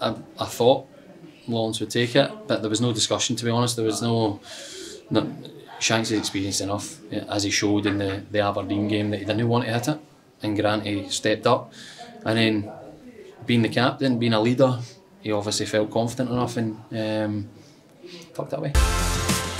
I, I thought Lawrence would take it, but there was no discussion to be honest. There was no, no Shanks is experienced enough, eh, as he showed in the, the Aberdeen game, that he didn't want to hit it, and Granty stepped up. And then, being the captain, being a leader, he obviously felt confident enough and um, tucked way. away.